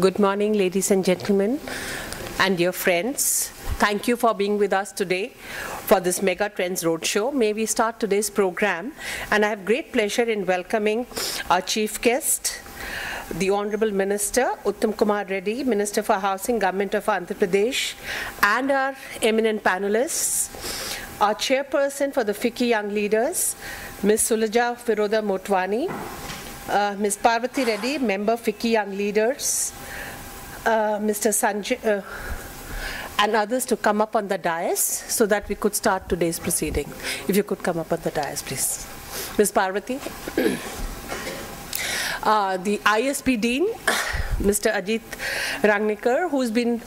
Good morning, ladies and gentlemen, and dear friends. Thank you for being with us today for this Mega Trends Roadshow. May we start today's program, and I have great pleasure in welcoming our chief guest, the Honorable Minister Uttam Kumar Reddy, Minister for Housing, Government of Andhra Pradesh, and our eminent panelists, our chairperson for the FICCI Young Leaders, Ms. Sulajja Firodia Motwani, uh, Ms. Parvati Reddy, member FICCI Young Leaders, uh, Mr. Sanjay, uh, and others to come up on the dais so that we could start today's proceeding. If you could come up on the dais, please. Ms. Parvati. Uh, the ISB Dean, Mr. Ajit Rangnekar, who's been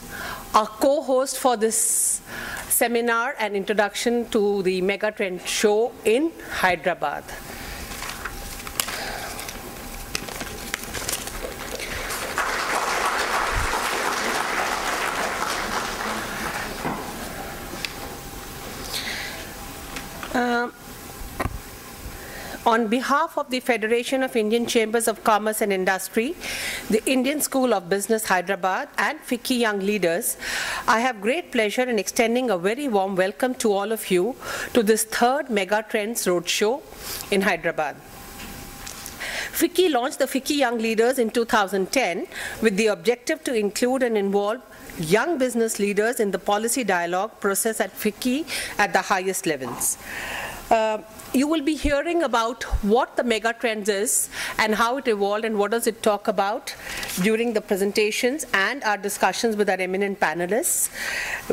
our co-host for this seminar and introduction to the Mega Trend Show in Hyderabad. Um, on behalf of the Federation of Indian Chambers of Commerce and Industry, the Indian School of Business Hyderabad, and FICCI Young Leaders, I have great pleasure in extending a very warm welcome to all of you to this third Mega Trends Roadshow in Hyderabad. FICCI launched the FICCI Young Leaders in 2010 with the objective to include and involve young business leaders in the policy dialogue process at FICCI at the highest levels. Uh, you will be hearing about what the mega trends is and how it evolved and what does it talk about during the presentations and our discussions with our eminent panelists.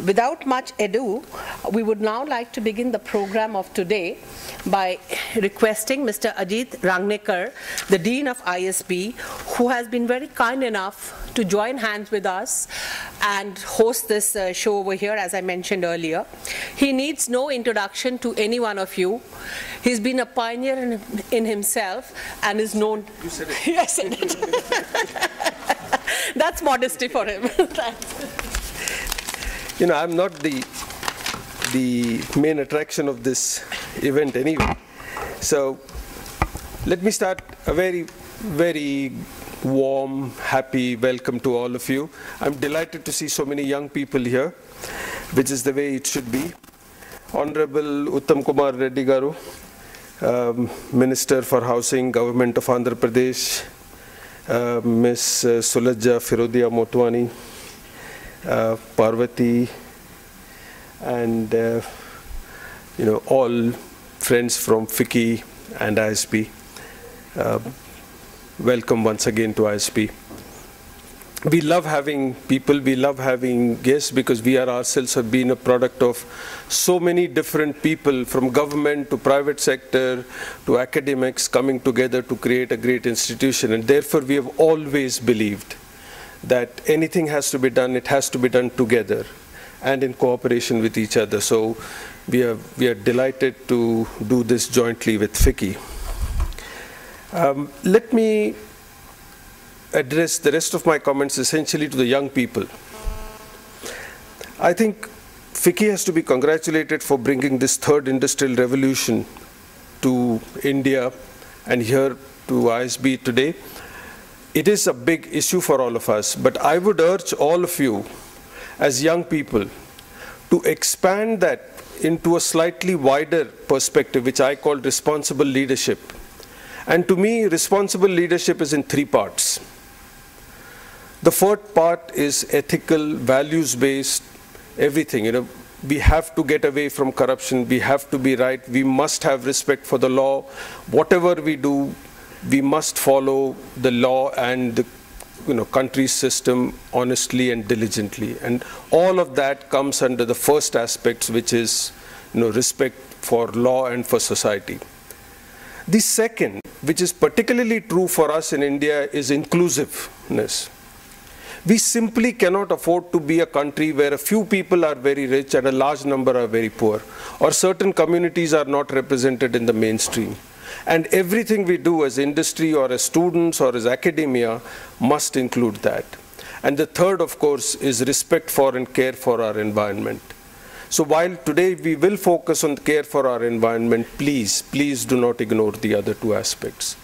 Without much ado, we would now like to begin the program of today by requesting Mr. Ajit Rangnekar, the Dean of ISB, who has been very kind enough to join hands with us and host this uh, show over here, as I mentioned earlier. He needs no introduction to any one of you. He's been a pioneer in, in himself and is known. You said it. yes, I it. That's modesty for him. You know, I'm not the the main attraction of this event anyway. So let me start a very, very warm, happy welcome to all of you. I'm delighted to see so many young people here, which is the way it should be. Honorable Uttam Kumar Reddy Garu, um, Minister for Housing, Government of Andhra Pradesh, uh, Ms. Sulajja Firodia Motwani, uh, Parvati, and uh, you know all friends from FICCI and ISB. Welcome once again to ISB. We love having people, we love having guests because we are ourselves have been a product of so many different people from government to private sector to academics coming together to create a great institution. And therefore we have always believed that anything has to be done, it has to be done together and in cooperation with each other. So we are, we are delighted to do this jointly with FICCI. Um, let me address the rest of my comments essentially to the young people. I think FICCI has to be congratulated for bringing this third industrial revolution to India and here to ISB today. It is a big issue for all of us, but I would urge all of you as young people to expand that into a slightly wider perspective, which I call responsible leadership. And to me, responsible leadership is in three parts. The fourth part is ethical, values-based, everything. You know, we have to get away from corruption. We have to be right. We must have respect for the law. Whatever we do, we must follow the law and the you know, country's system honestly and diligently. And all of that comes under the first aspects, which is you know, respect for law and for society. The second, which is particularly true for us in India, is inclusiveness. We simply cannot afford to be a country where a few people are very rich and a large number are very poor, or certain communities are not represented in the mainstream. And everything we do as industry or as students or as academia must include that. And the third, of course, is respect for and care for our environment. So while today we will focus on care for our environment, please, please do not ignore the other two aspects.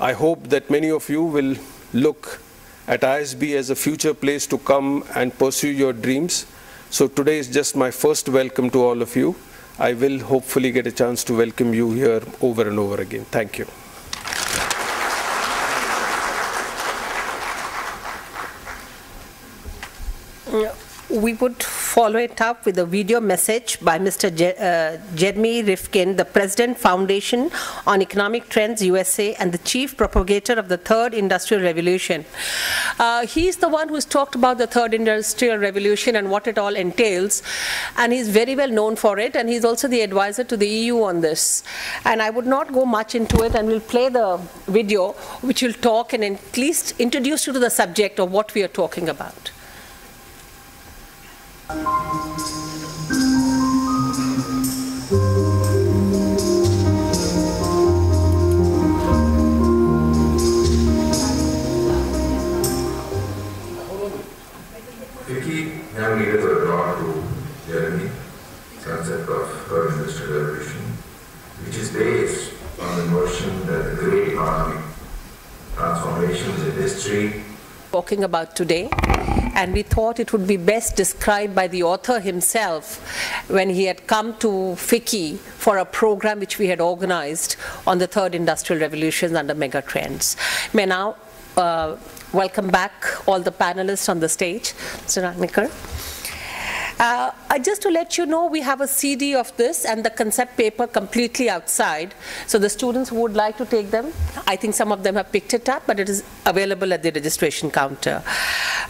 I hope that many of you will look at ISB as a future place to come and pursue your dreams. So today is just my first welcome to all of you. I will hopefully get a chance to welcome you here over and over again. Thank you. We would follow it up with a video message by Mr. Je uh, Jeremy Rifkin, the President Foundation on Economic Trends USA and the chief propagator of the Third Industrial Revolution. Uh, he's the one who's talked about the Third Industrial Revolution and what it all entails, and he's very well known for it, and he's also the advisor to the EU on this. And I would not go much into it, and we'll play the video, which will talk and at least introduce you to the subject of what we are talking about. FICCI young leaders were brought to Jeremy, concept of industrial revolution, which is based on the notion that the great economic transformations in history talking about today and we thought it would be best described by the author himself when he had come to FICCI for a program which we had organized on the third industrial revolution under megatrends. May now uh, welcome back all the panelists on the stage. Mr. Rangnekar. Uh, just to let you know, we have a CD of this and the concept paper completely outside. So the students who would like to take them, I think some of them have picked it up, but it is available at the registration counter.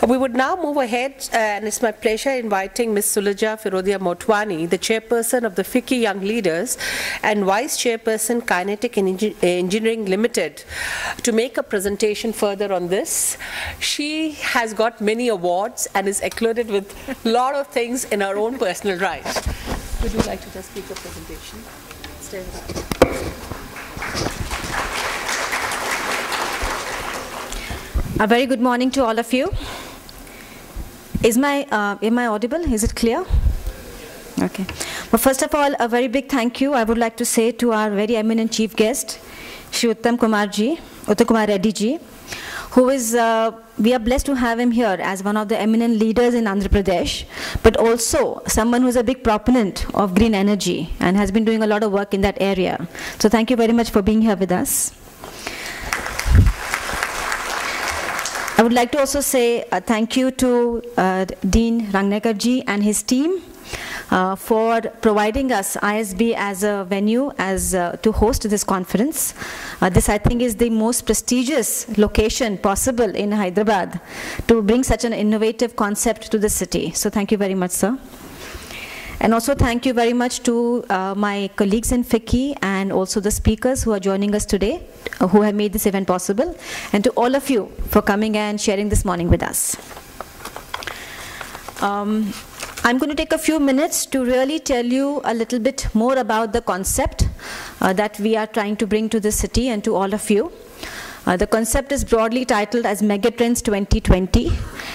Uh, we would now move ahead, uh, and it's my pleasure inviting Ms. Sulajja Firodia Motwani, the chairperson of the FICCI Young Leaders and vice chairperson Kinetic Engineering Limited, to make a presentation further on this. She has got many awards and is accluded with a lot of things in her own personal right. Would you like to just speak your presentation? Stand A very good morning to all of you. Is my, uh, am I audible? Is it clear? Okay. Well, first of all, a very big thank you I would like to say to our very eminent chief guest, Shri Uttam Kumar ji, Uttam Kumar Reddy ji, who is, uh, we are blessed to have him here as one of the eminent leaders in Andhra Pradesh, but also someone who is a big proponent of green energy and has been doing a lot of work in that area. So thank you very much for being here with us. I would like to also say uh, thank you to uh, Dean Rangnekarji and his team for providing us ISB as a venue as uh, to host this conference. Uh, this I think is the most prestigious location possible in Hyderabad to bring such an innovative concept to the city. So thank you very much, sir. And also thank you very much to uh, my colleagues in FICCI and also the speakers who are joining us today, uh, who have made this event possible, and to all of you for coming and sharing this morning with us. Um, I'm going to take a few minutes to really tell you a little bit more about the concept uh, that we are trying to bring to the city and to all of you. Uh, the concept is broadly titled as Megatrends 2020,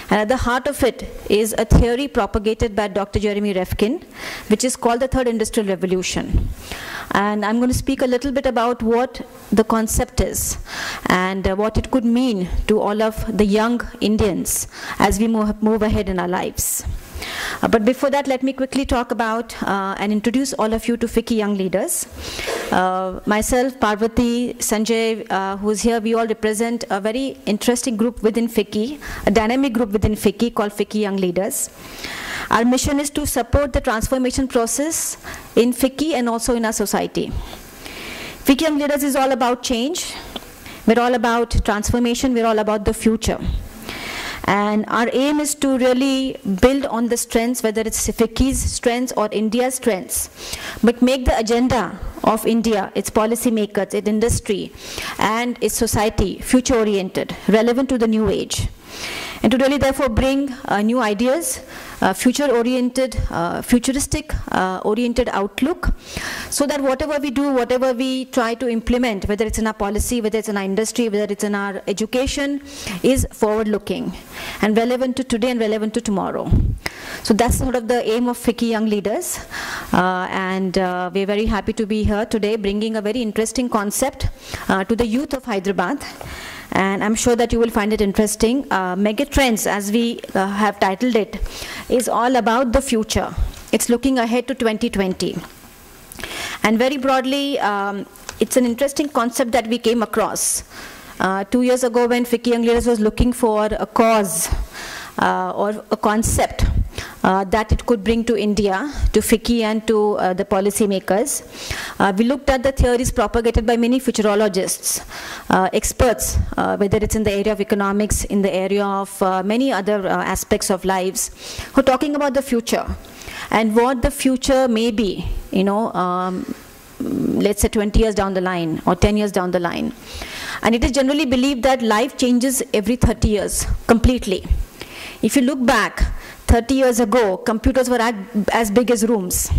and at the heart of it is a theory propagated by Dr. Jeremy Rifkin, which is called the Third Industrial Revolution. And I'm going to speak a little bit about what the concept is and uh, what it could mean to all of the young Indians as we move, move ahead in our lives. Uh, but before that, let me quickly talk about uh, and introduce all of you to FICCI Young Leaders. Uh, myself, Parvati, Sanjay, uh, who's here, we all represent a very interesting group within FICCI, a dynamic group within FICCI called FICCI Young Leaders. Our mission is to support the transformation process in FICCI and also in our society. FICCI Young Leaders is all about change. We're all about transformation. We're all about the future. And our aim is to really build on the strengths, whether it's FICCI's strengths or India's strengths, but make the agenda of India, its policymakers, its industry, and its society future oriented, relevant to the new age. And to really therefore bring uh, new ideas, uh, future oriented, uh, futuristic uh, oriented outlook, so that whatever we do, whatever we try to implement, whether it's in our policy, whether it's in our industry, whether it's in our education, is forward looking and relevant to today and relevant to tomorrow. So that's sort of the aim of FICCI Young Leaders. Uh, and uh, we're very happy to be here today bringing a very interesting concept uh, to the youth of Hyderabad and I'm sure that you will find it interesting. Uh, Megatrends, as we uh, have titled it, is all about the future. It's looking ahead to 2020. And very broadly, um, it's an interesting concept that we came across. Uh, two years ago when Young Leaders was looking for a cause uh, or a concept uh, that it could bring to India, to FICCI and to uh, the policymakers. Uh, we looked at the theories propagated by many futurologists, uh, experts, uh, whether it's in the area of economics, in the area of uh, many other aspects of lives, who are talking about the future and what the future may be, you know, um, let's say 20 years down the line or 10 years down the line. And it is generally believed that life changes every 30 years completely. If you look back, 30 years ago, computers were as big as rooms.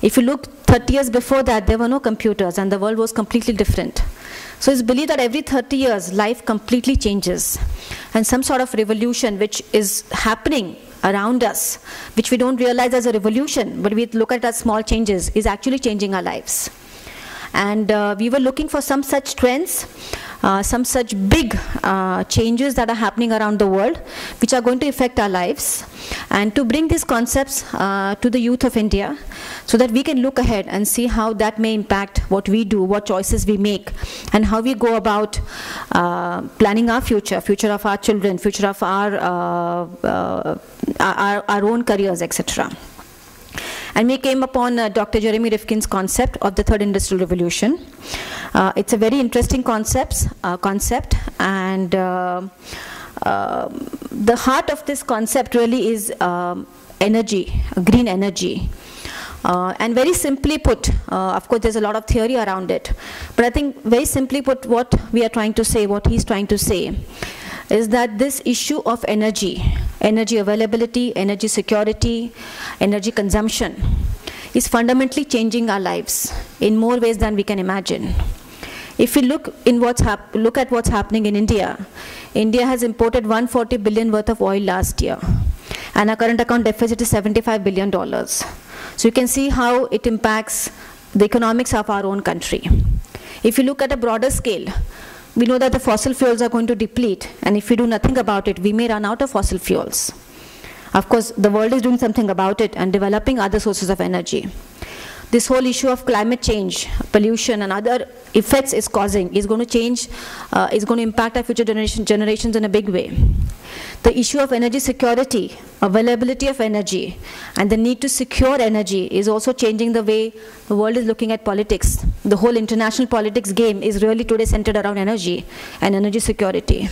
If you look 30 years before that, there were no computers and the world was completely different. So it's believed that every 30 years, life completely changes. And some sort of revolution which is happening around us, which we don't realize as a revolution, but we look at as small changes, is actually changing our lives. And uh, we were looking for some such trends uh, some such big uh, changes that are happening around the world, which are going to affect our lives, and to bring these concepts uh, to the youth of India so that we can look ahead and see how that may impact what we do, what choices we make, and how we go about uh, planning our future, future of our children, future of our, uh, our, our own careers, etc. And we came upon uh, Dr. Jeremy Rifkin's concept of the third industrial revolution. Uh, it's a very interesting concept, uh, concept and uh, uh, the heart of this concept really is um, energy, green energy. Uh, and very simply put, uh, of course, there's a lot of theory around it, but I think very simply put, what we are trying to say, what he's trying to say, is that this issue of energy, energy availability, energy security, energy consumption, is fundamentally changing our lives in more ways than we can imagine. If we look, in what's look at what's happening in India, India has imported 140 billion worth of oil last year, and our current account deficit is 75 billion dollars. So you can see how it impacts the economics of our own country. If you look at a broader scale, we know that the fossil fuels are going to deplete, and if we do nothing about it, we may run out of fossil fuels. Of course, the world is doing something about it and developing other sources of energy. This whole issue of climate change, pollution, and other effects is causing is going to change, uh, is going to impact our future generation, generations in a big way. The issue of energy security, availability of energy, and the need to secure energy is also changing the way the world is looking at politics. The whole international politics game is really today centered around energy and energy security.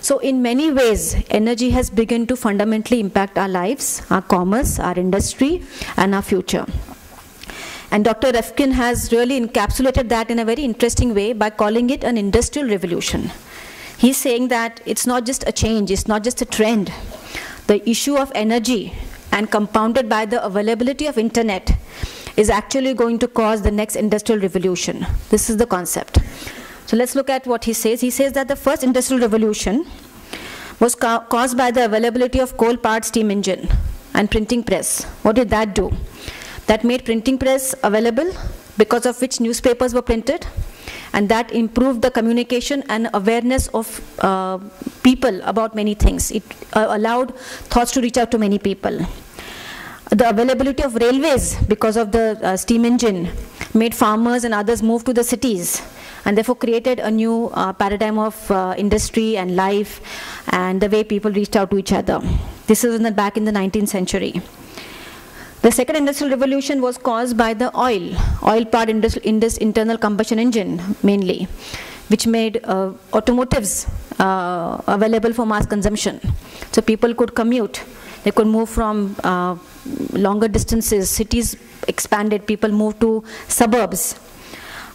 So in many ways, energy has begun to fundamentally impact our lives, our commerce, our industry, and our future. And Dr. Rifkin has really encapsulated that in a very interesting way by calling it an industrial revolution. He's saying that it's not just a change, it's not just a trend. The issue of energy and compounded by the availability of internet is actually going to cause the next industrial revolution. This is the concept. So let's look at what he says. He says that the first industrial revolution was ca caused by the availability of coal-powered steam engine and printing press. What did that do? That made printing press available, because of which newspapers were printed, and that improved the communication and awareness of uh, people about many things. It uh, allowed thoughts to reach out to many people. The availability of railways because of the uh, steam engine made farmers and others move to the cities and therefore created a new uh, paradigm of uh, industry and life and the way people reached out to each other. This is in the, back in the 19th century. The second industrial revolution was caused by the oil, indus, indus internal combustion engine mainly, which made uh, automotives uh, available for mass consumption. So people could commute, they could move from uh, longer distances, cities expanded, people moved to suburbs.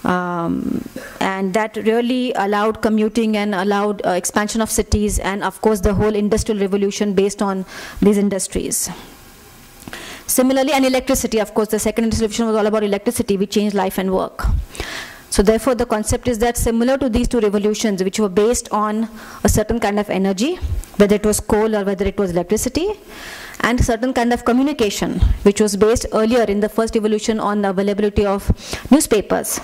Um, and that really allowed commuting and allowed uh, expansion of cities and of course the whole industrial revolution based on these industries. Similarly, and electricity, of course, the second industrial revolution was all about electricity, which changed life and work. So therefore, the concept is that similar to these two revolutions, which were based on a certain kind of energy, whether it was coal or whether it was electricity, and certain kind of communication, which was based earlier in the first revolution on the availability of newspapers,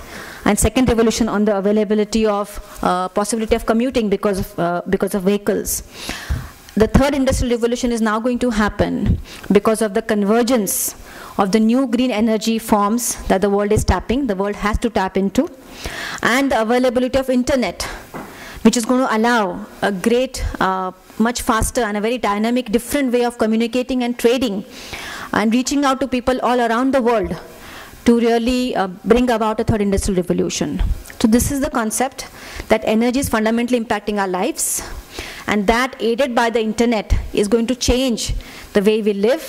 and second revolution on the availability of uh, possibility of commuting because of, uh, because of vehicles the third industrial revolution is now going to happen because of the convergence of the new green energy forms that the world is tapping, the world has to tap into, and the availability of internet, which is going to allow a great, uh, much faster and a very dynamic, different way of communicating and trading and reaching out to people all around the world to really uh, bring about a third industrial revolution. So this is the concept that energy is fundamentally impacting our lives and that aided by the internet is going to change the way we live,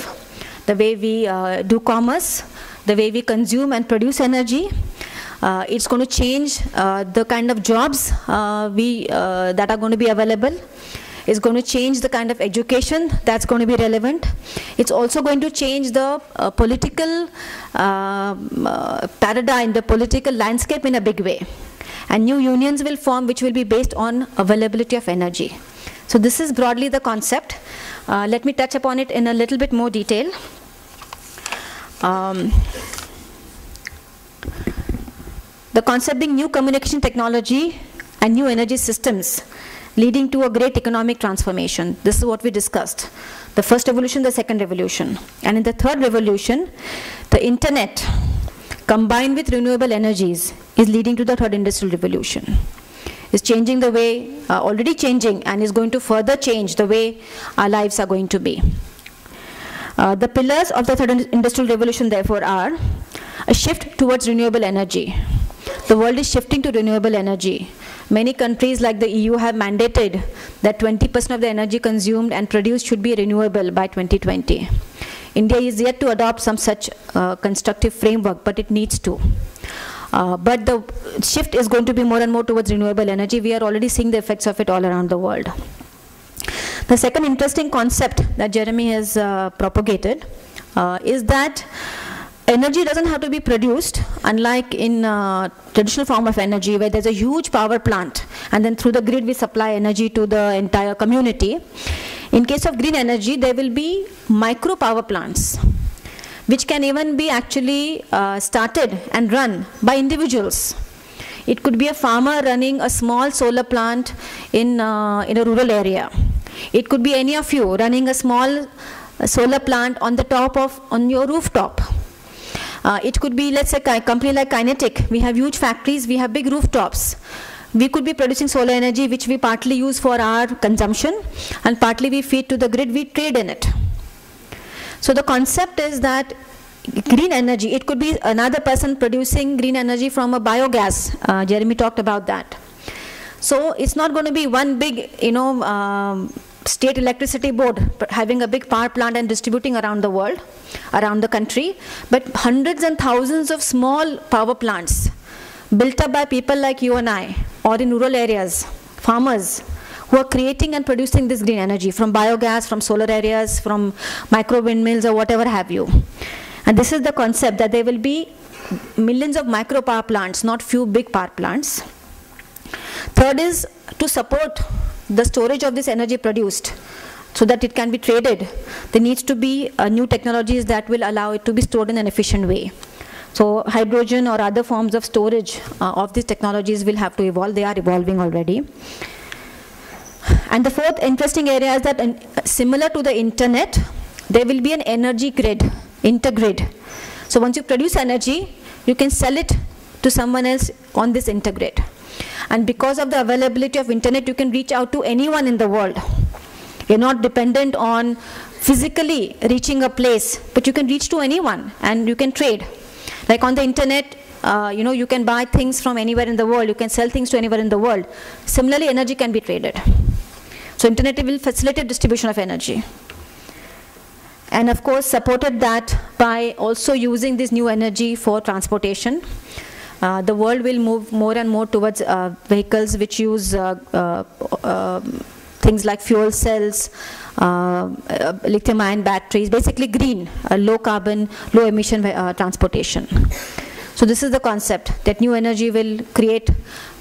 the way we uh, do commerce, the way we consume and produce energy. Uh, it's going to change uh, the kind of jobs uh, we, uh, that are going to be available. It's going to change the kind of education that's going to be relevant. It's also going to change the uh, political paradigm, the political landscape in a big way. And new unions will form which will be based on availability of energy. So this is broadly the concept. Uh, let me touch upon it in a little bit more detail. Um, the concept being new communication technology and new energy systems leading to a great economic transformation. This is what we discussed. The first revolution, the second revolution. And in the third revolution, the internet combined with renewable energies is leading to the third industrial revolution is changing the way, uh, already changing, and is going to further change the way our lives are going to be. Uh, the pillars of the third industrial revolution, therefore, are a shift towards renewable energy. The world is shifting to renewable energy. Many countries like the EU have mandated that 20% of the energy consumed and produced should be renewable by 2020. India is yet to adopt some such uh, constructive framework, but it needs to. Uh, but the shift is going to be more and more towards renewable energy. We are already seeing the effects of it all around the world. The second interesting concept that Jeremy has uh, propagated uh, is that energy doesn't have to be produced unlike in uh, traditional form of energy where there's a huge power plant and then through the grid we supply energy to the entire community in case of green energy there will be micro power plants which can even be actually uh, started and run by individuals. It could be a farmer running a small solar plant in, uh, in a rural area. It could be any of you running a small uh, solar plant on the top of, on your rooftop. Uh, it could be, let's say, a company like Kinetic. We have huge factories, we have big rooftops. We could be producing solar energy, which we partly use for our consumption, and partly we feed to the grid, we trade in it. So the concept is that green energy, it could be another person producing green energy from a biogas. Uh, Jeremy talked about that. So it's not going to be one big, you know, um, state electricity board having a big power plant and distributing around the world, around the country, but hundreds and thousands of small power plants built up by people like you and I, or in rural areas, farmers, who are creating and producing this green energy from biogas, from solar areas, from micro windmills or whatever have you. And this is the concept that there will be millions of micro power plants, not few big power plants. Third is to support the storage of this energy produced so that it can be traded. There needs to be uh, new technologies that will allow it to be stored in an efficient way. So hydrogen or other forms of storage uh, of these technologies will have to evolve. They are evolving already. And the fourth interesting area is that in, similar to the internet, there will be an energy grid, intergrid. So once you produce energy, you can sell it to someone else on this intergrid. And because of the availability of internet, you can reach out to anyone in the world. You're not dependent on physically reaching a place, but you can reach to anyone and you can trade. Like on the internet, uh, you know, you can buy things from anywhere in the world, you can sell things to anywhere in the world. Similarly, energy can be traded. So internet will facilitate distribution of energy. And of course, supported that by also using this new energy for transportation. Uh, the world will move more and more towards uh, vehicles which use uh, uh, uh things like fuel cells, Uh, lithium ion batteries, basically green, uh, low carbon, low emission uh, transportation. So this is the concept that new energy will create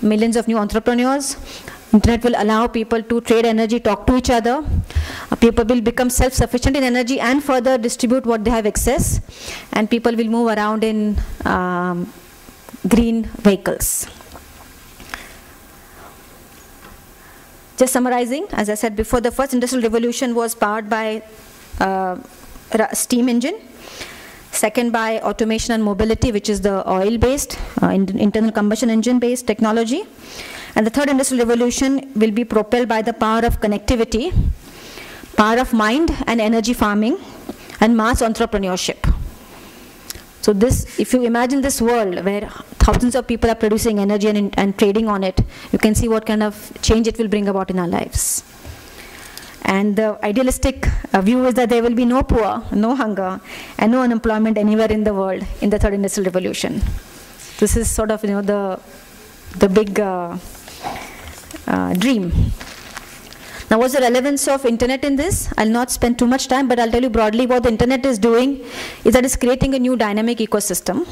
millions of new entrepreneurs. Internet will allow people to trade energy, talk to each other. people will become self-sufficient in energy and further distribute what they have excess. And people will move around in um, green vehicles. Just summarizing, as I said before, the first industrial revolution was powered by uh, steam engine. Second by automation and mobility, which is the oil-based, uh, internal combustion engine-based technology. And the third industrial revolution will be propelled by the power of connectivity, power of mind and energy farming, and mass entrepreneurship. So this, if you imagine this world where thousands of people are producing energy and, and trading on it, you can see what kind of change it will bring about in our lives. And the idealistic uh, view is that there will be no poor, no hunger, and no unemployment anywhere in the world in the third industrial revolution. This is sort of you know the the big uh, uh, dream. Now, what's the relevance of internet in this? I'll not spend too much time, but I'll tell you broadly what the internet is doing is that it's creating a new dynamic ecosystem.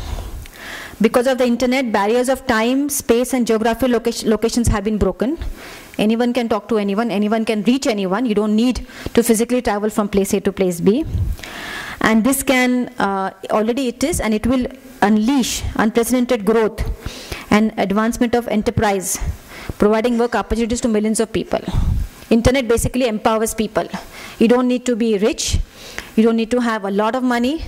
Because of the internet, barriers of time, space, and geographical location, locations have been broken. Anyone can talk to anyone, anyone can reach anyone. You don't need to physically travel from place A to place B. And this can, uh, already it is, and it will unleash unprecedented growth and advancement of enterprise, providing work opportunities to millions of people. Internet basically empowers people. You don't need to be rich. You don't need to have a lot of money.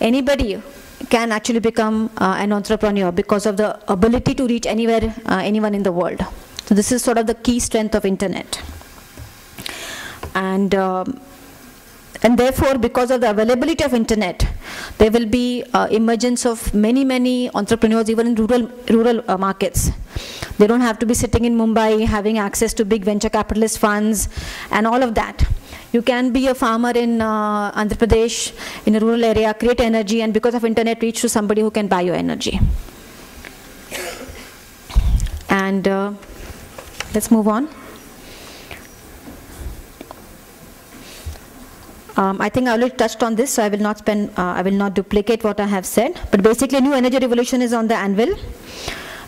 Anybody can actually become uh, an entrepreneur because of the ability to reach anywhere, uh, anyone in the world. So this is sort of the key strength of internet. And um, and therefore, because of the availability of internet, there will be uh, emergence of many, many entrepreneurs, even in rural, rural uh, markets. They don't have to be sitting in Mumbai, having access to big venture capitalist funds, and all of that. You can be a farmer in uh, Andhra Pradesh, in a rural area, create energy, and because of internet, reach to somebody who can buy your energy. And uh, let's move on. Um, I think I already touched on this, so I will not spend, uh, I will not duplicate what I have said. But basically, new energy revolution is on the anvil,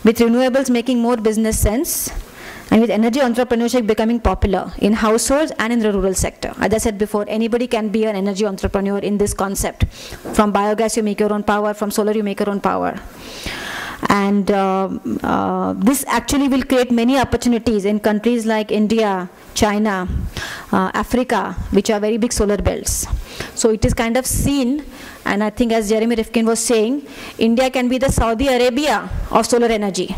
with renewables making more business sense, and with energy entrepreneurship becoming popular in households and in the rural sector. As I said before, anybody can be an energy entrepreneur in this concept. From biogas, you make your own power. From solar, you make your own power. And uh, uh, this actually will create many opportunities in countries like India, China, uh, Africa, which are very big solar belts. So it is kind of seen, and I think as Jeremy Rifkin was saying, India can be the Saudi Arabia of solar energy.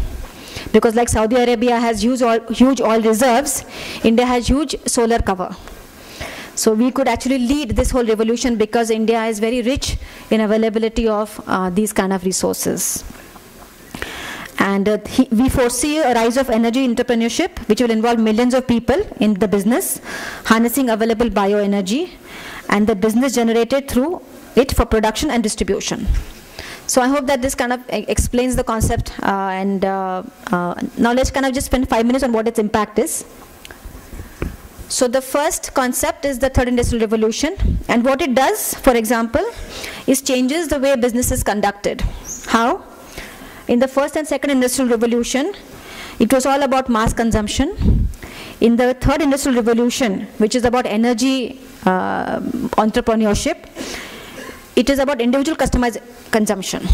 Because like Saudi Arabia has huge oil, huge oil reserves, India has huge solar cover. So we could actually lead this whole revolution because India is very rich in availability of uh, these kind of resources. And uh, he, we foresee a rise of energy entrepreneurship, which will involve millions of people in the business, harnessing available bioenergy, and the business generated through it for production and distribution. So I hope that this kind of explains the concept. Uh, and uh, uh, now let's kind of just spend five minutes on what its impact is. So the first concept is the third industrial revolution. And what it does, for example, is changes the way business is conducted. How? in the first and second industrial revolution, It was all about mass consumption. In the third industrial revolution, which is about energy uh, entrepreneurship, it is about individual customized consumption.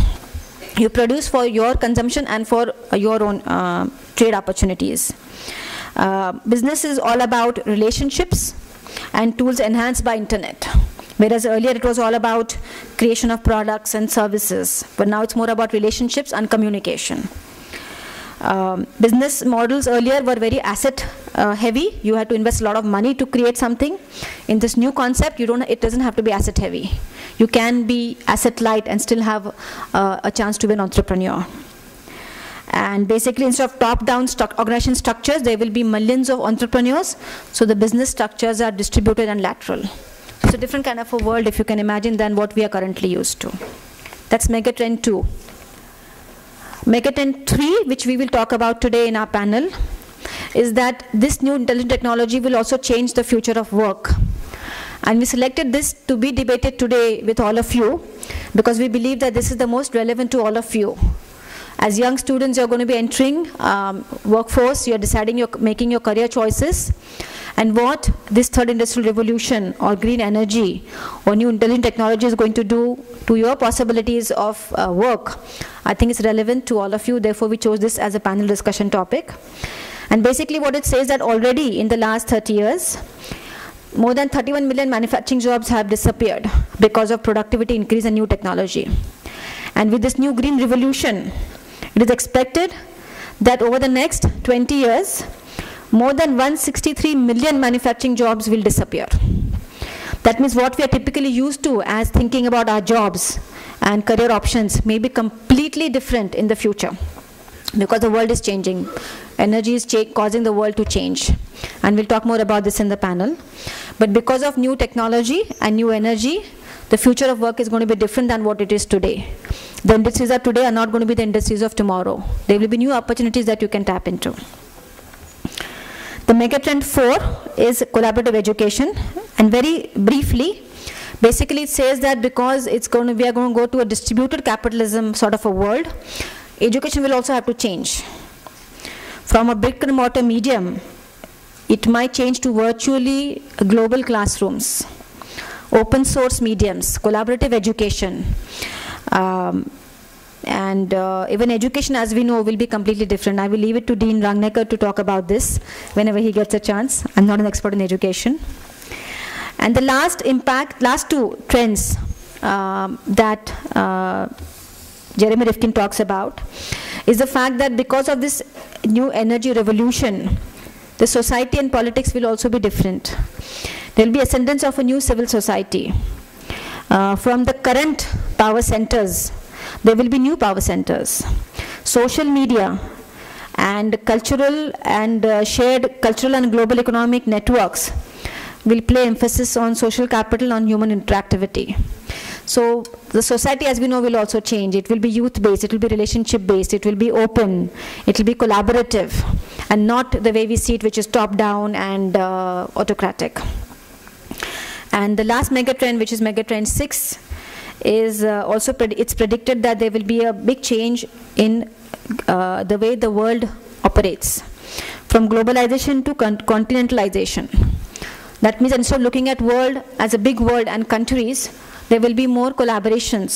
You produce for your consumption and for your own uh, trade opportunities. Uh, business is all about relationships and tools enhanced by internet. Whereas earlier it was all about creation of products and services, but now it's more about relationships and communication. Um, business models earlier were very asset uh, heavy. You had to invest a lot of money to create something. In this new concept, you don't. It doesn't have to be asset heavy. You can be asset light and still have uh, a chance to be an entrepreneur. And basically, instead of top-down stru organization structures, there will be millions of entrepreneurs. So the business structures are distributed and lateral. It's a different kind of a world, if you can imagine, than what we are currently used to. That's Megatrend 2. Megatrend 3, which we will talk about today in our panel, is that this new intelligent technology will also change the future of work. And we selected this to be debated today with all of you because we believe that this is the most relevant to all of you. As young students, you're going to be entering um, workforce, you're deciding, you're making your career choices. And what this third industrial revolution or green energy or new intelligent technology is going to do to your possibilities of uh, work, I think it's relevant to all of you. Therefore, we chose this as a panel discussion topic. And basically what it says that already in the last 30 years, more than 31 million manufacturing jobs have disappeared because of productivity increase and new technology. And with this new green revolution, it is expected that over the next 20 years, more than 163 million manufacturing jobs will disappear. That means what we are typically used to as thinking about our jobs and career options may be completely different in the future because the world is changing. Energy is causing the world to change. And we'll talk more about this in the panel. But because of new technology and new energy, the future of work is going to be different than what it is today. The industries of today are not going to be the industries of tomorrow. There will be new opportunities that you can tap into. The megatrend 4 is collaborative education and very briefly basically it says that because it's going to we are going to go to a distributed capitalism sort of a world education will also have to change from a brick and mortar medium it might change to virtually global classrooms open source mediums collaborative education um, and uh, even education, as we know, will be completely different. I will leave it to Dean Rangnekar to talk about this whenever he gets a chance. I'm not an expert in education. And the last impact, last two trends um, that uh, Jeremy Rifkin talks about is the fact that because of this new energy revolution, the society and politics will also be different. There will be ascendance of a new civil society. Uh, from the current power centers there will be new power centers. Social media and cultural and uh, shared cultural and global economic networks will play emphasis on social capital, on human interactivity. So the society, as we know, will also change. It will be youth-based, it will be relationship-based, it will be open, it will be collaborative, and not the way we see it, which is top-down and uh, autocratic. And the last megatrend, which is megatrend 6, is uh, also pred it's predicted that there will be a big change in uh, the way the world operates from globalization to con continentalization. That means instead of looking at world as a big world and countries there will be more collaborations.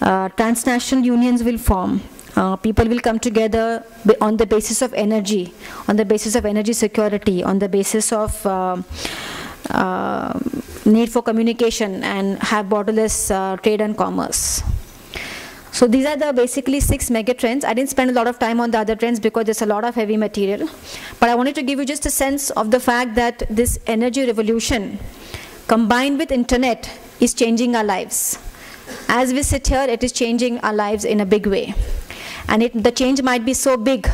Uh, transnational unions will form. Uh, people will come together on the basis of energy on the basis of energy security on the basis of uh, need for communication and have borderless uh, trade and commerce. So these are the basically six mega trends. I didn't spend a lot of time on the other trends because there's a lot of heavy material. But I wanted to give you just a sense of the fact that this energy revolution combined with internet is changing our lives. As we sit here, it is changing our lives in a big way. And it, the change might be so big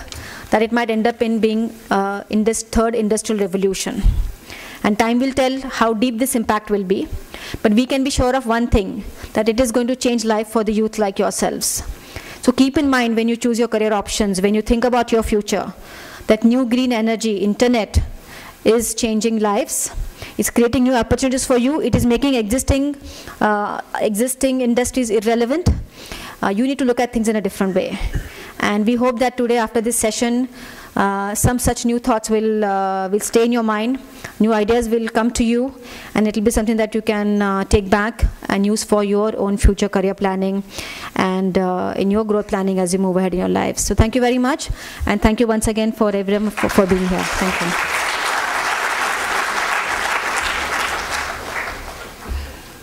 that it might end up in being uh, in this third industrial revolution. And time will tell how deep this impact will be. But we can be sure of one thing, that it is going to change life for the youth like yourselves. So keep in mind when you choose your career options, when you think about your future, that new green energy, internet, is changing lives. It's creating new opportunities for you. It is making existing, uh, existing industries irrelevant. Uh, you need to look at things in a different way. And we hope that today after this session, uh, some such new thoughts will, uh, will stay in your mind, new ideas will come to you, and it will be something that you can uh, take back and use for your own future career planning and uh, in your growth planning as you move ahead in your lives. So thank you very much, and thank you once again for everyone for, for being here. Thank you.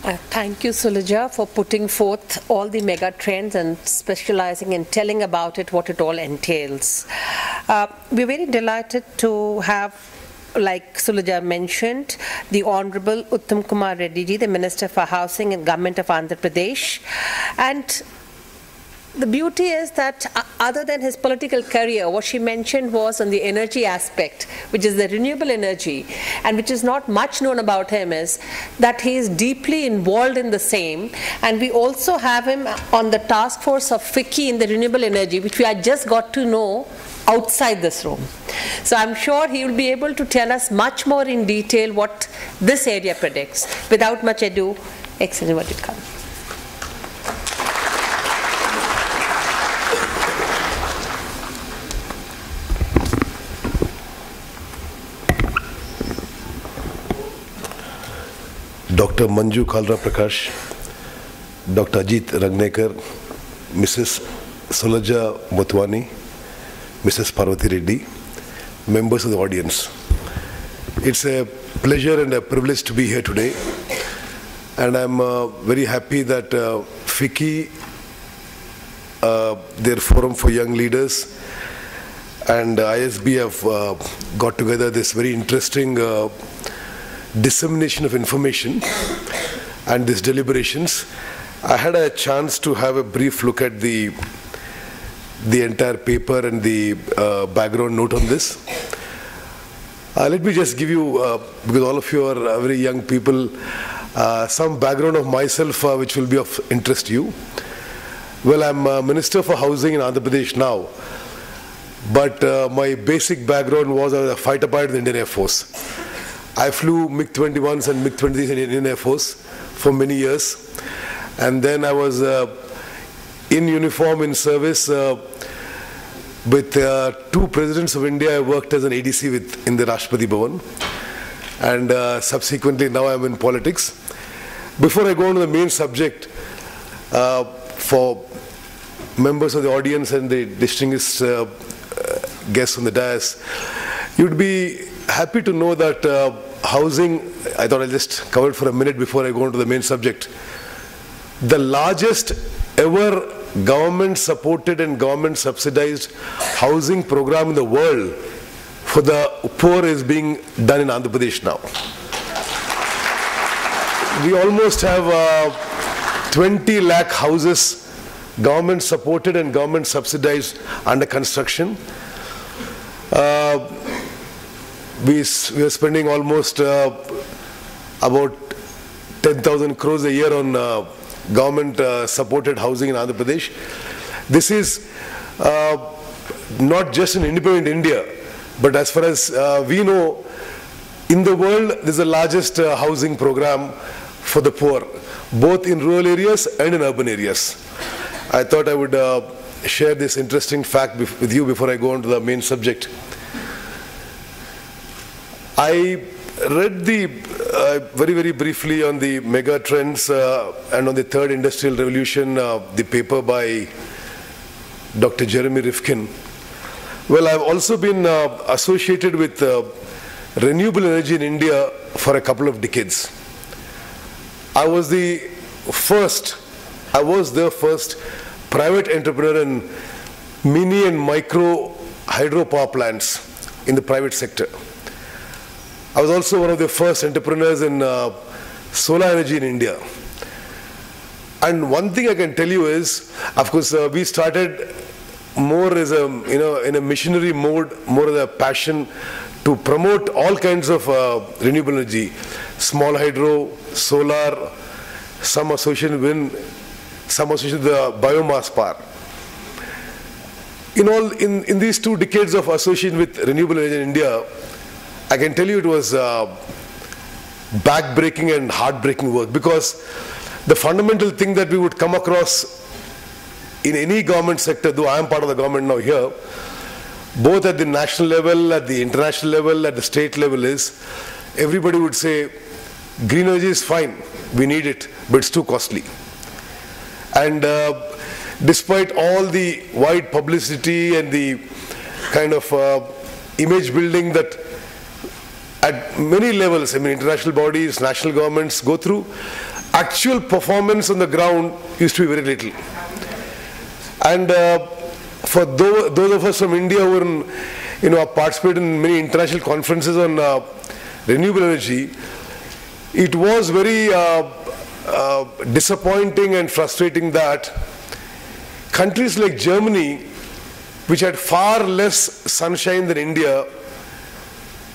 Uh, Thank you, Sulajja, for putting forth all the mega trends and specializing and telling about it, what it all entails. Uh, We're very delighted to have, like Sulajja mentioned, the Honorable Uttam Kumar Reddy the Minister for Housing and Government of Andhra Pradesh. And the beauty is that uh, other than his political career, what she mentioned was on the energy aspect, which is the renewable energy, and which is not much known about him is that he is deeply involved in the same. And we also have him on the task force of FICCI in the renewable energy, which we had just got to know outside this room. So I'm sure he will be able to tell us much more in detail what this area predicts. Without much ado, excellent what it comes. Dr. Manju Kalra Prakash, Dr. Ajit Rangnekar, Mrs. Sulajja Motwani, Mrs. Parvati Reddy, members of the audience. It's a pleasure and a privilege to be here today. And I'm uh, very happy that uh, FICCI, uh, their forum for young leaders, and ISB have uh, got together this very interesting uh, dissemination of information and these deliberations. I had a chance to have a brief look at the the entire paper and the uh, background note on this. Uh, let me just give you, uh, because all of you are uh, very young people, uh, some background of myself uh, which will be of interest to you. Well, I'm Minister for Housing in Andhra Pradesh now, but my basic background was as a fighter pilot in the Indian Air Force. I flew MiG-21s and MiG-23s in the Indian Air Force for many years, and then I was in uniform in service uh, with uh, two presidents of India. I worked as an ADC with in the Rashtrapati Bhavan, and uh, subsequently now I'm in politics. Before I go on to the main subject, uh, for members of the audience and the distinguished uh, uh, guests on the dais, you'd be happy to know that housing, I thought I'll just cover it for a minute before I go on to the main subject. The largest ever government supported and government subsidized housing program in the world for the poor is being done in Andhra Pradesh now. We almost have uh, 20 lakh houses government supported and government subsidized under construction. Uh, we, we are spending almost uh, about 10,000 crores a year on uh, government uh, supported housing in Andhra Pradesh. This is uh, not just in independent India, but as far as uh, we know, in the world, this is the largest uh, housing program for the poor, both in rural areas and in urban areas. I thought I would uh, share this interesting fact with you before I go on to the main subject. I read the uh, very very briefly on the mega trends uh, and on the third industrial revolution, uh, the paper by Dr. Jeremy Rifkin. Well, I've also been uh, associated with uh, renewable energy in India for a couple of decades. I was the first, I was the first private entrepreneur in mini and micro hydropower plants in the private sector. I was also one of the first entrepreneurs in uh, solar energy in India. And one thing I can tell you is, of course, uh, we started more as a, you know, in a missionary mode, more as a passion to promote all kinds of uh, renewable energy, small hydro, solar, some associated wind, some associated with the biomass power. In all, in, in these two decades of association with renewable energy in India, I can tell you it was uh, backbreaking and heartbreaking work because the fundamental thing that we would come across in any government sector, though I am part of the government now here, both at the national level, at the international level, at the state level is everybody would say green energy is fine, we need it, but it's too costly. And uh, despite all the wide publicity and the kind of uh, image building that at many levels, I mean international bodies, national governments go through, actual performance on the ground used to be very little. And uh, for those, those of us from India who are in, you know, participated in many international conferences on uh, renewable energy, it was very uh, uh, disappointing and frustrating that countries like Germany, which had far less sunshine than India,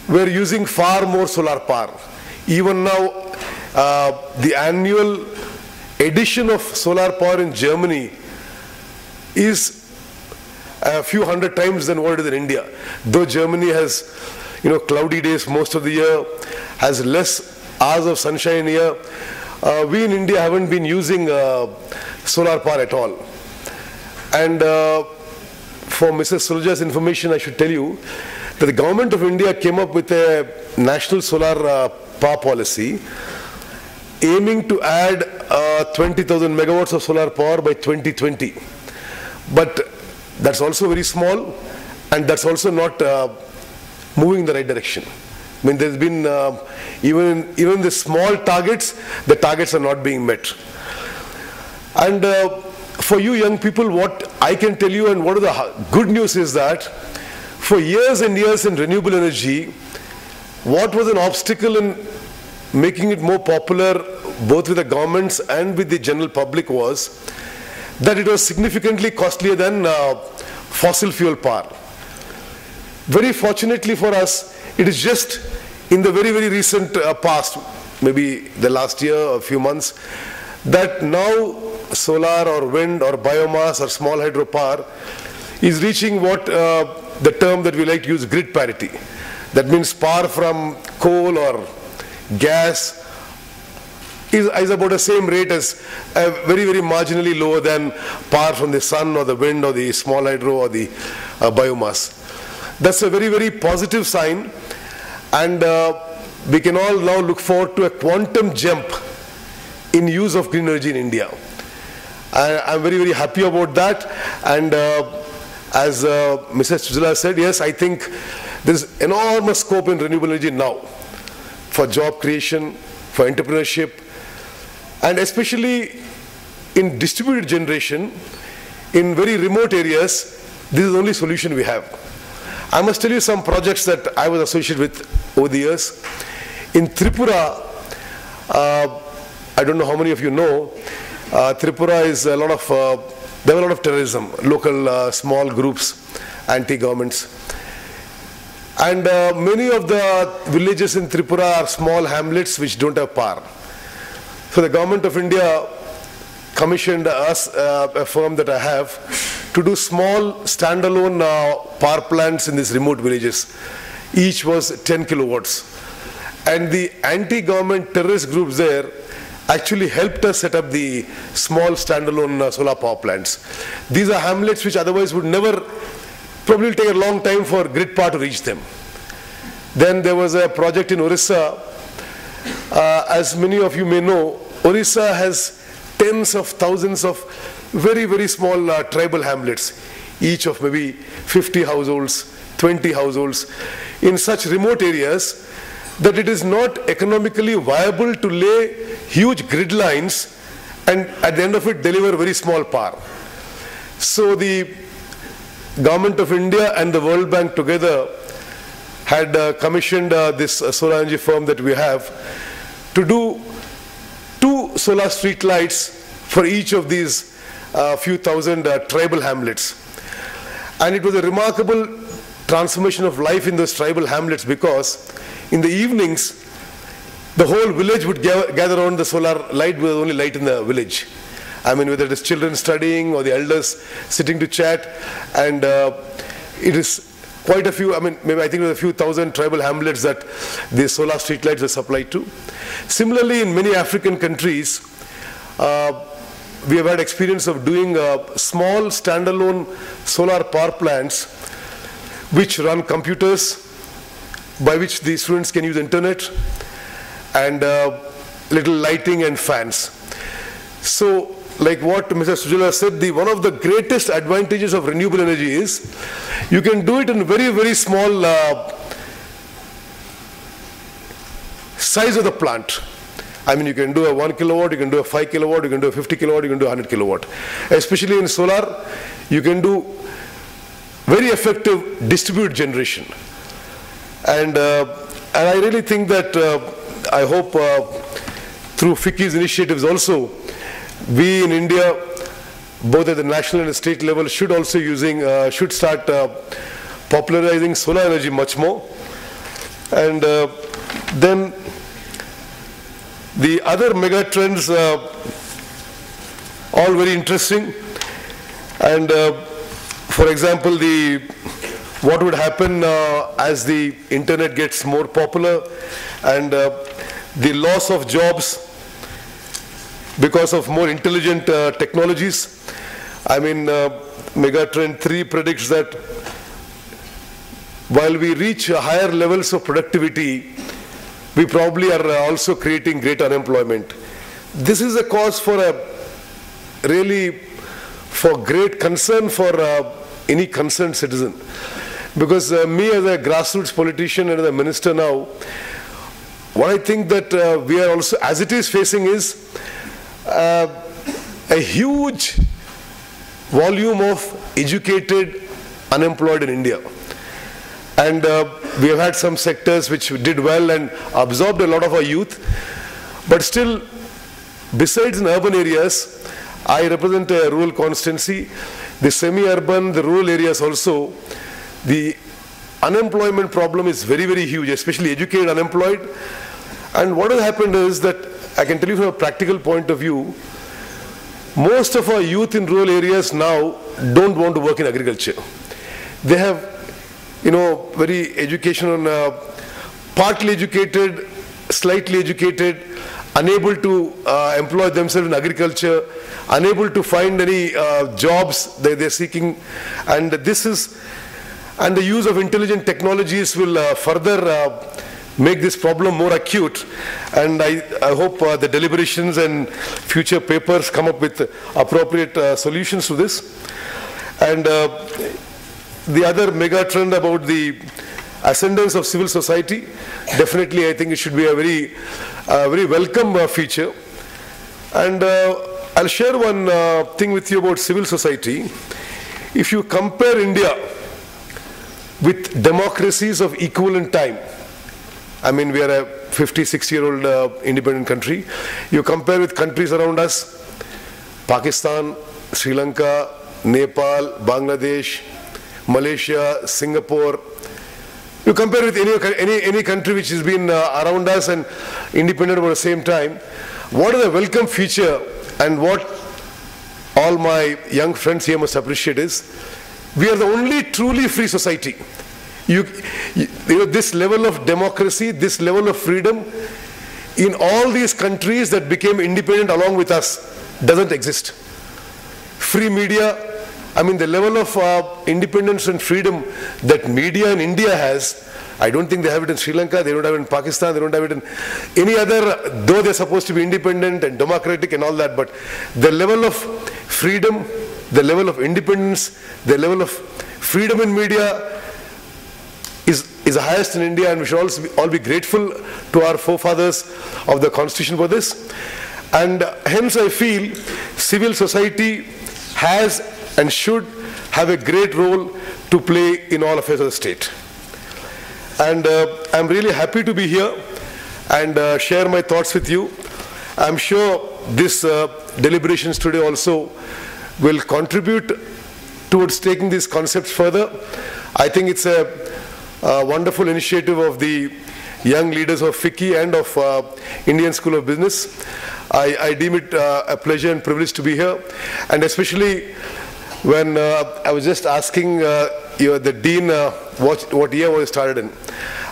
were using far more solar power. Even now, uh, the annual addition of solar power in Germany is a few hundred times than what it is in India. Though Germany has, you know, cloudy days most of the year, has less hours of sunshine year, uh, we in India haven't been using uh, solar power at all. And uh, for Mrs. Sulajja's information, I should tell you the government of India came up with a national solar uh, power policy aiming to add uh, 20,000 megawatts of solar power by 2020. But that's also very small and that's also not uh, moving in the right direction. I mean, there's been, uh, even, even the small targets, the targets are not being met. And uh, for you young people, what I can tell you and what are the good news is that for years and years in renewable energy, what was an obstacle in making it more popular both with the governments and with the general public was that it was significantly costlier than uh, fossil fuel power. Very fortunately for us, it is just in the very, very recent uh, past, maybe the last year, a few months, that now solar or wind or biomass or small hydropower is reaching what uh, the term that we like to use grid parity. That means power from coal or gas is, is about the same rate as uh, very, very marginally lower than power from the sun or the wind or the small hydro or the uh, biomass. That's a very, very positive sign and uh, we can all now look forward to a quantum jump in use of green energy in India. I, am very, very happy about that and uh, as uh, Mrs. Sulajja said, yes, I think there's enormous scope in renewable energy now for job creation, for entrepreneurship, and especially in distributed generation, in very remote areas, this is the only solution we have. I must tell you some projects that I was associated with over the years. In Tripura, uh, I don't know how many of you know, uh, Tripura is a lot of, uh, there were a lot of terrorism, local uh, small groups, anti-governments. And uh, many of the villages in Tripura are small hamlets which don't have power. So the government of India commissioned us, uh, a firm that I have, to do small standalone uh, power plants in these remote villages. Each was 10 kilowatts. And the anti-government terrorist groups there actually helped us set up the small standalone uh, solar power plants. These are hamlets which otherwise would never, probably take a long time for grid power to reach them. Then there was a project in Orissa. Uh, as many of you may know, Orissa has tens of thousands of very, very small uh, tribal hamlets, each of maybe 50 households, 20 households, in such remote areas that it is not economically viable to lay huge grid lines and at the end of it deliver very small power. So the government of India and the World Bank together had uh, commissioned uh, this uh, solar energy firm that we have to do two solar street lights for each of these uh, few thousand uh, tribal hamlets. And it was a remarkable transformation of life in those tribal hamlets because in the evenings, the whole village would gather around the solar light was the only light in the village. I mean, whether it is children studying or the elders sitting to chat, and uh, it is quite a few, I mean, maybe I think there a few thousand tribal hamlets that the solar street lights are supplied to. Similarly, in many African countries, uh, we have had experience of doing uh, small standalone solar power plants which run computers, by which the students can use internet, and uh, little lighting and fans. So, like what Mr. Sulajja said, the, one of the greatest advantages of renewable energy is you can do it in very, very small uh, size of the plant. I mean, you can do a 1 kilowatt, you can do a 5 kilowatt, you can do a 50 kilowatt, you can do a 100 kilowatt. Especially in solar, you can do very effective distributed generation. And, uh, and I really think that, uh, I hope uh, through FICCI's initiatives also, we in India, both at the national and state level, should also using, uh, should start uh, popularizing solar energy much more. And uh, then the other mega trends, uh, all very interesting. And uh, for example, the what would happen uh, as the internet gets more popular and uh, the loss of jobs because of more intelligent uh, technologies. I mean, uh, Megatrend 3 predicts that while we reach higher levels of productivity, we probably are uh, also creating great unemployment. This is a cause for a really for great concern for uh, any concerned citizen. Because uh, me as a grassroots politician and as a minister now, what I think that uh, we are also, as it is facing is uh, a huge volume of educated unemployed in India. And uh, we have had some sectors which did well and absorbed a lot of our youth. But still, besides in urban areas, I represent a rural constituency. The semi-urban, the rural areas also, the unemployment problem is very, very huge, especially educated unemployed. And what has happened is that, I can tell you from a practical point of view, most of our youth in rural areas now don't want to work in agriculture. They have, you know, very educational, uh, partly educated, slightly educated, unable to uh, employ themselves in agriculture, unable to find any uh, jobs that they're seeking. And this is, and the use of intelligent technologies will uh, further uh, make this problem more acute. And I, I hope uh, the deliberations and future papers come up with appropriate uh, solutions to this. And uh, the other mega trend about the ascendance of civil society, definitely I think it should be a very, very welcome uh, feature. And uh, I'll share one uh, thing with you about civil society. If you compare India with democracies of equivalent time, I mean, we are a 56 year old uh, independent country. You compare with countries around us Pakistan, Sri Lanka, Nepal, Bangladesh, Malaysia, Singapore. You compare with any, any, any country which has been uh, around us and independent at the same time. What is the welcome feature and what all my young friends here must appreciate is we are the only truly free society. You, you, know, this level of democracy, this level of freedom in all these countries that became independent along with us doesn't exist. Free media, I mean, the level of uh, independence and freedom that media in India has, I don't think they have it in Sri Lanka, they don't have it in Pakistan, they don't have it in any other, though they're supposed to be independent and democratic and all that, but the level of freedom, the level of independence, the level of freedom in media is, the highest in India and we should also be, all be grateful to our forefathers of the constitution for this. And hence I feel civil society has and should have a great role to play in all affairs of the state. And uh, I'm really happy to be here and uh, share my thoughts with you. I'm sure this uh, deliberations today also will contribute towards taking these concepts further. I think it's a, a wonderful initiative of the young leaders of FICCI and of uh, Indian School of Business. I, I deem it uh, a pleasure and privilege to be here, and especially when uh, I was just asking uh, you know, the dean uh, what, what year was started in.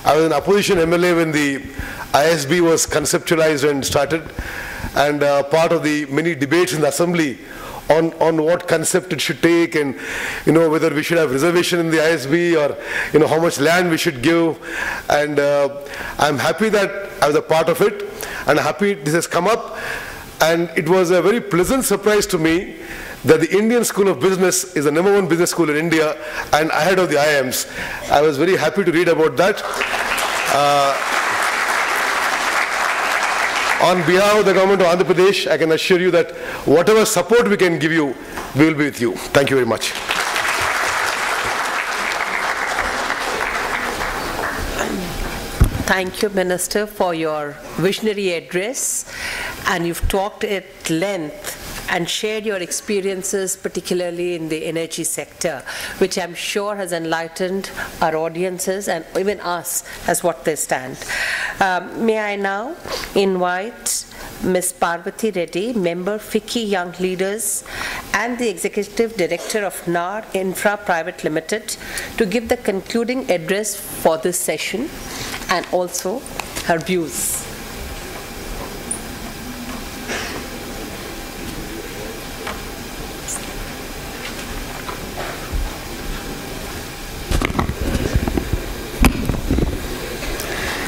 I was an opposition MLA when the ISB was conceptualized and started, and uh, part of the many debates in the assembly on, on what concept it should take and, you know, whether we should have reservation in the ISB or, you know, how much land we should give. And uh, I'm happy that I was a part of it and happy this has come up. And it was a very pleasant surprise to me that the Indian School of Business is the number one business school in India and ahead of the IIMs. I was very happy to read about that. Uh, on behalf of the government of Andhra Pradesh, I can assure you that whatever support we can give you, we will be with you. Thank you very much. Thank you, Minister, for your visionary address. And you've talked at length and shared your experiences, particularly in the energy sector, which I'm sure has enlightened our audiences and even us as what they stand. Um, may I now invite Ms. Parvati Reddy, member FICCI Young Leaders and the Executive Director of NAR Infra Private Limited to give the concluding address for this session and also her views.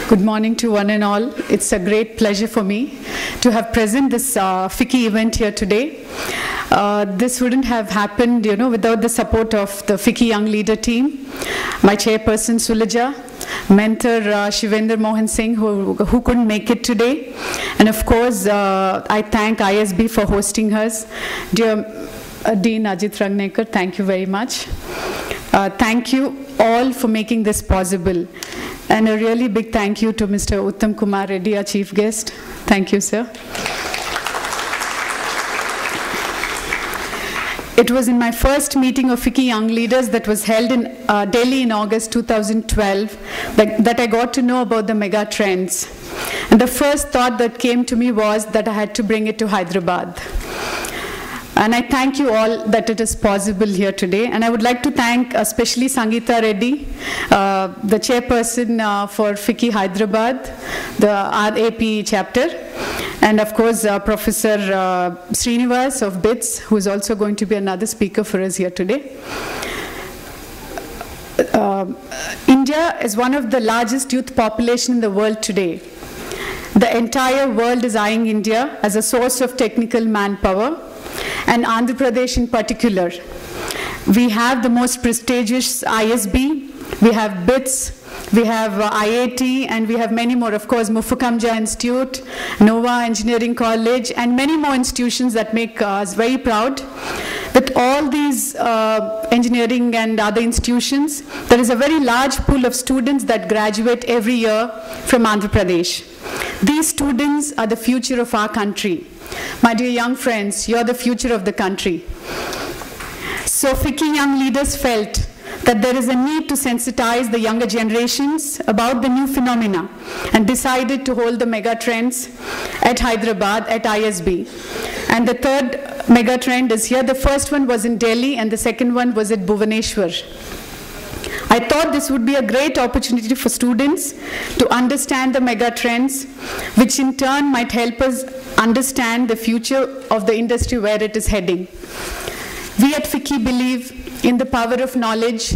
Good morning to one and all. It's a great pleasure for me to have present this uh, FICCI event here today. Uh, this wouldn't have happened, you know, without the support of the FICCI Young Leader team, my chairperson Sulajja, mentor uh, Shivendra Mohan Singh, who, who couldn't make it today, and of course, uh, I thank ISB for hosting us. Dear uh, Dean Ajit Rangnekar, thank you very much. Uh, thank you all for making this possible. And a really big thank you to Mr. Uttam Kumar Reddy, our chief guest. Thank you, sir. It was in my first meeting of FICCI Young Leaders that was held in uh, Delhi in August 2012 that, that I got to know about the mega trends. And the first thought that came to me was that I had to bring it to Hyderabad. And I thank you all that it is possible here today. And I would like to thank especially Sangeeta Reddy, uh, the chairperson uh, for FICCI Hyderabad, the RAP chapter, and of course uh, Professor uh, Srinivas of BITS, who is also going to be another speaker for us here today. Uh, India is one of the largest youth population in the world today. The entire world is eyeing India as a source of technical manpower and Andhra Pradesh in particular. We have the most prestigious ISB, we have BITS, we have uh, IIT, and we have many more, of course, Muffakham Jah Institute, Nova Engineering College, and many more institutions that make us very proud. With all these uh, engineering and other institutions, there is a very large pool of students that graduate every year from Andhra Pradesh. These students are the future of our country. My dear young friends, you're the future of the country. So FICCI Young Leaders felt that there is a need to sensitize the younger generations about the new phenomena and decided to hold the mega trends at Hyderabad at ISB. And the third mega trend is here. The first one was in Delhi and the second one was at Bhubaneswar. I thought this would be a great opportunity for students to understand the mega trends, which in turn might help us understand the future of the industry where it is heading. We at FICCI believe in the power of knowledge.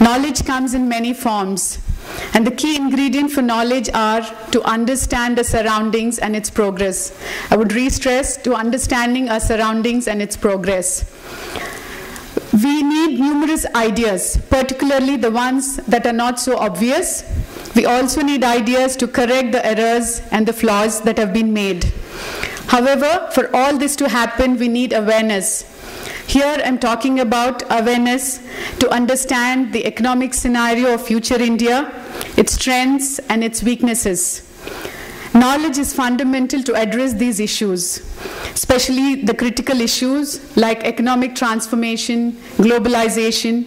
Knowledge comes in many forms. And the key ingredient for knowledge are to understand the surroundings and its progress. I would re-stress to understanding our surroundings and its progress. We need numerous ideas, particularly the ones that are not so obvious. We also need ideas to correct the errors and the flaws that have been made. However, for all this to happen, we need awareness. Here I'm talking about awareness to understand the economic scenario of future India, its strengths and its weaknesses. Knowledge is fundamental to address these issues, especially the critical issues like economic transformation, globalization,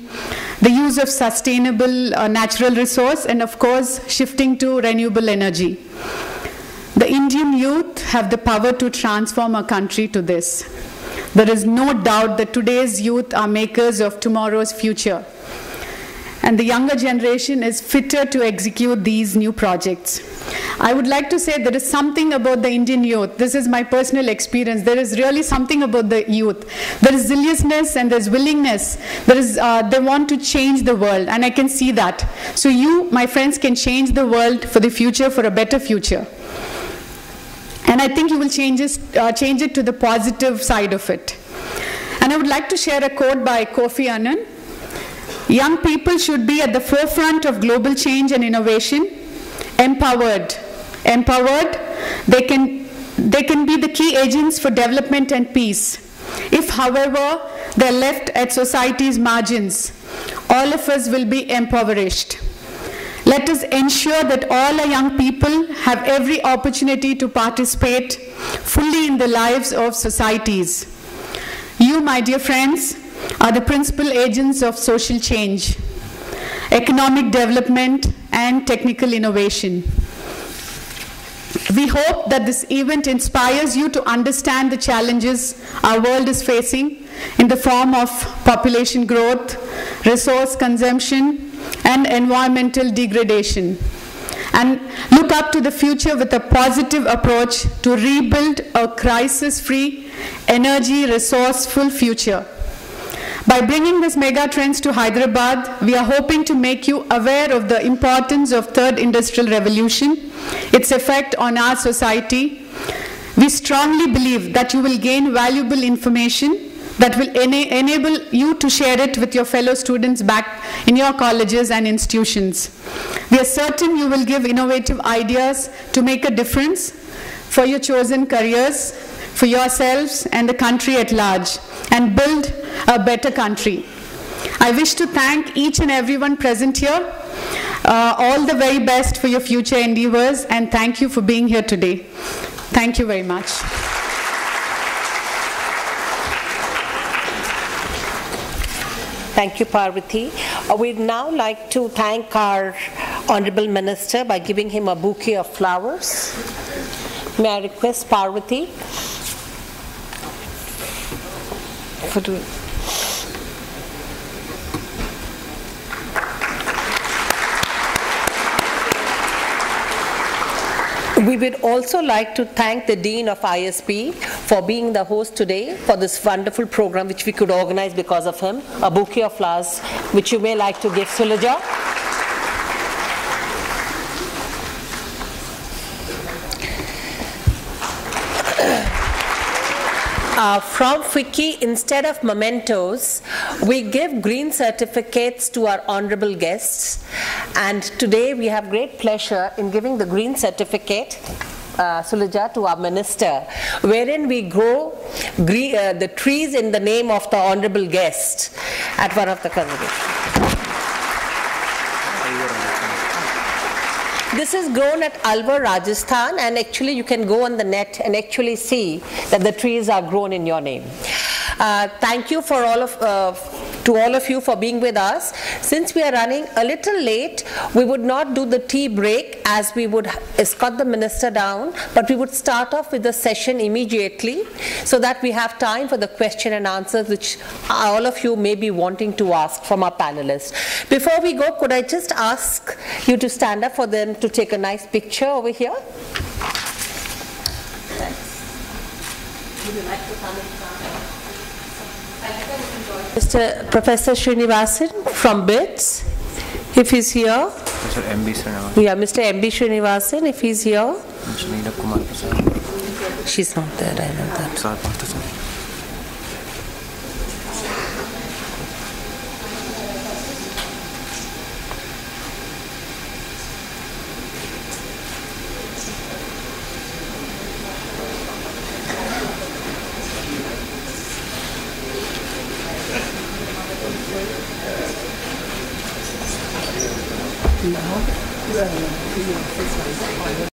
the use of sustainable uh, natural resource, and of course, shifting to renewable energy. The Indian youth have the power to transform our country to this. There is no doubt that today's youth are makers of tomorrow's future. And the younger generation is fitter to execute these new projects. I would like to say there is something about the Indian youth. This is my personal experience. There is really something about the youth. There is zealousness and there's willingness. There is, uh, they want to change the world, and I can see that. So you, my friends, can change the world for the future, for a better future. And I think you will change, uh, change it to the positive side of it. And I would like to share a quote by Kofi Annan. Young people should be at the forefront of global change and innovation, empowered. Empowered, they can, they can be the key agents for development and peace. If, however, they're left at society's margins, all of us will be impoverished. Let us ensure that all our young people have every opportunity to participate fully in the lives of societies. You, my dear friends, are the principal agents of social change, economic development, and technical innovation. We hope that this event inspires you to understand the challenges our world is facing in the form of population growth, resource consumption, and environmental degradation. And look up to the future with a positive approach to rebuild a crisis free, energy resourceful future. By bringing this mega trends to Hyderabad, we are hoping to make you aware of the importance of third industrial revolution, its effect on our society. We strongly believe that you will gain valuable information that will ena enable you to share it with your fellow students back in your colleges and institutions. We are certain you will give innovative ideas to make a difference for your chosen careers, for yourselves and the country at large, and build a better country. I wish to thank each and everyone present here. Uh, all the very best for your future endeavors, and thank you for being here today. Thank you very much. Thank you, Parvati. Uh, we'd now like to thank our Honorable Minister by giving him a bouquet of flowers. May I request Parvati We would also like to thank the Dean of ISB for being the host today for this wonderful program which we could organize because of him. A bouquet of flowers which you may like to give Sulajja. Uh, from FICCI, instead of mementos, we give green certificates to our honorable guests. And today we have great pleasure in giving the green certificate uh, Sulajja to our minister, wherein we grow uh, the trees in the name of the honorable guest at one of the conservations. This is grown at Alwar, Rajasthan, and actually you can go on the net and actually see that the trees are grown in your name. Uh, thank you for all of uh, to all of you for being with us. Since we are running a little late, we would not do the tea break as we would escort the minister down, but we would start off with the session immediately so that we have time for the question and answers which all of you may be wanting to ask from our panelists. Before we go, could I just ask you to stand up for them to take a nice picture over here? Thanks. Would you like to come? Mr. Professor Srinivasan from BITS, if he's here. Mr. M.B. Srinivasan. Yeah, Mr. M.B. Srinivasan, if he's here. Mr. Neela Kumar. She's not there, I know that.